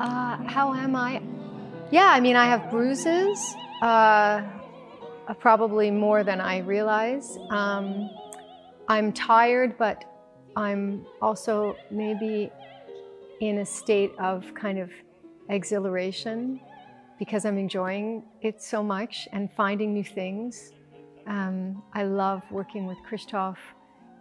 Uh, how am I? Yeah, I mean, I have bruises, uh, probably more than I realize. Um, I'm tired, but I'm also maybe in a state of kind of exhilaration because I'm enjoying it so much and finding new things. Um, I love working with Krzysztof.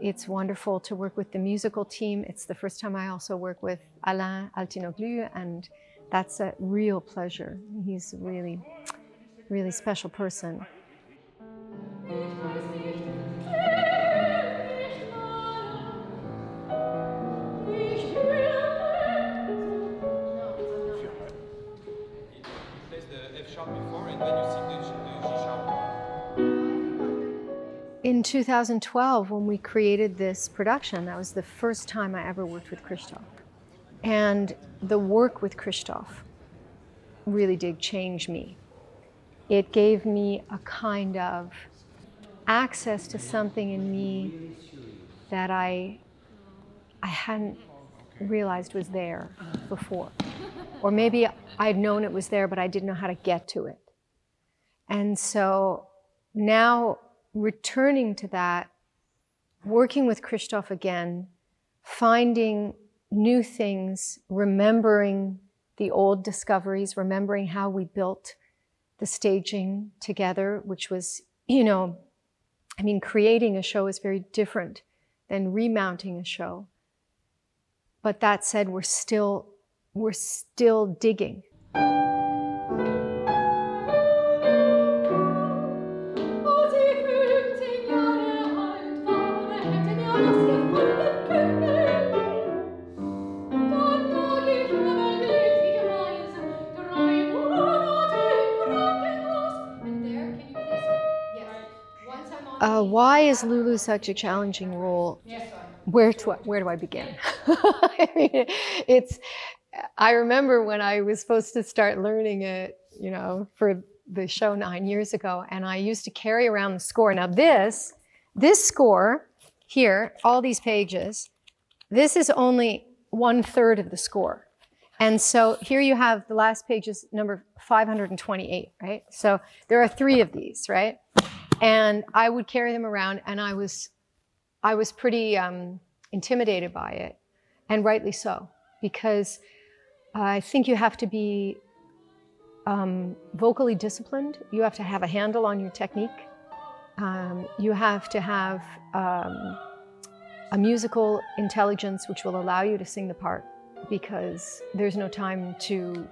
It's wonderful to work with the musical team. It's the first time I also work with Alain Altinoglu, and that's a real pleasure. He's a really, really special person. In 2012, when we created this production, that was the first time I ever worked with Krzysztof. And the work with Krzysztof really did change me. It gave me a kind of access to something in me that I, I hadn't realized was there before. Or maybe I'd known it was there, but I didn't know how to get to it. And so now returning to that, working with Krzysztof again, finding new things, remembering the old discoveries, remembering how we built the staging together, which was, you know, I mean, creating a show is very different than remounting a show. But that said, we're still, we're still digging. Uh, why is Lulu such a challenging role? Where where do I begin? I mean, it's. I remember when I was supposed to start learning it, you know, for the show nine years ago, and I used to carry around the score. Now this, this score here, all these pages, this is only one third of the score. And so here you have the last page is number 528, right? So there are three of these, right? And I would carry them around, and I was, I was pretty um, intimidated by it, and rightly so, because I think you have to be um, vocally disciplined. You have to have a handle on your technique. Um, you have to have um, a musical intelligence which will allow you to sing the part because there's no time to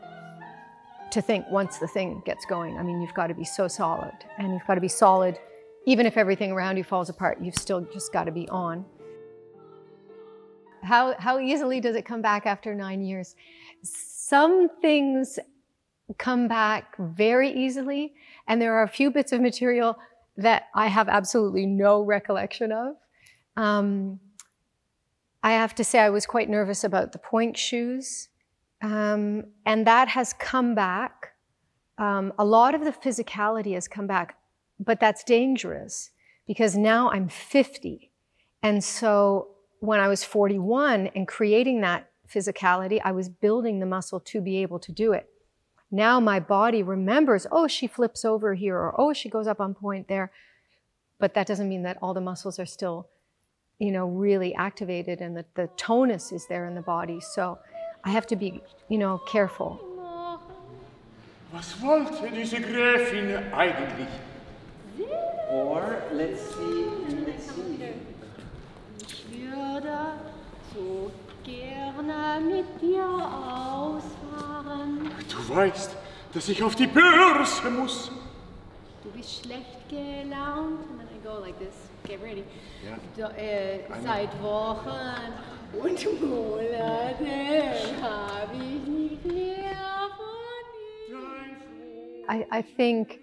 to think once the thing gets going. I mean, you've got to be so solid and you've got to be solid. Even if everything around you falls apart, you've still just got to be on. How, how easily does it come back after nine years? Some things come back very easily, and there are a few bits of material that I have absolutely no recollection of. Um, I have to say I was quite nervous about the pointe shoes um, and that has come back. Um, a lot of the physicality has come back, but that's dangerous because now I'm 50. And so when I was 41 and creating that physicality, I was building the muscle to be able to do it. Now my body remembers, oh, she flips over here, or oh, she goes up on pointe there. But that doesn't mean that all the muscles are still, you know, really activated and that the tonus is there in the body. So I have to be, you know, careful. Was wollte diese Gräfin eigentlich? Or let's see, let's see. Ich würde so gerne mit dir ausfahren. Du weißt, dass ich auf die Börse muss. Du bist schlecht gelaunt. And then I go like this. Get ready. Ja. Do, äh, seit Wochen und ich nicht mehr von. I, I think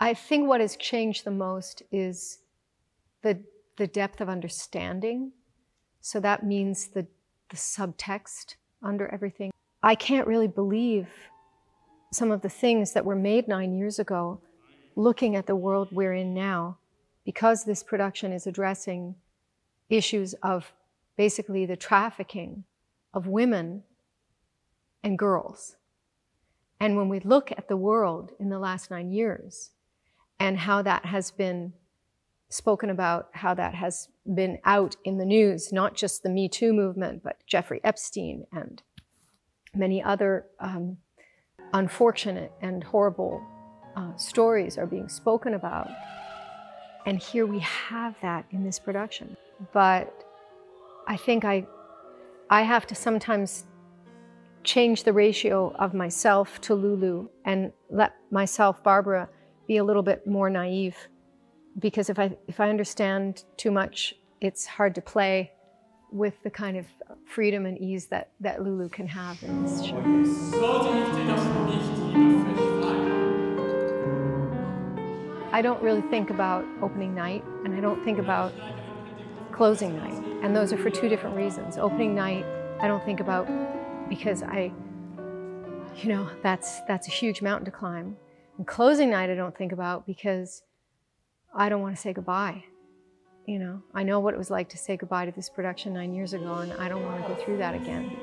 I think what has changed the most is the the depth of understanding. So that means the the subtext under everything. I can't really believe some of the things that were made nine years ago, looking at the world we're in now, because this production is addressing issues of basically the trafficking of women and girls. And when we look at the world in the last nine years and how that has been spoken about, how that has been out in the news, not just the Me Too movement, but Jeffrey Epstein and many other um, unfortunate and horrible uh, stories are being spoken about. And here we have that in this production. But I think I, I have to sometimes change the ratio of myself to Lulu and let myself, Barbara, be a little bit more naive. Because if I, if I understand too much, it's hard to play with the kind of freedom and ease that, that Lulu can have in this show. I don't really think about opening night and I don't think about closing night. And those are for two different reasons. Opening night, I don't think about because I, you know, that's, that's a huge mountain to climb. And closing night, I don't think about because I don't want to say goodbye. You know, I know what it was like to say goodbye to this production nine years ago, and I don't want to go through that again.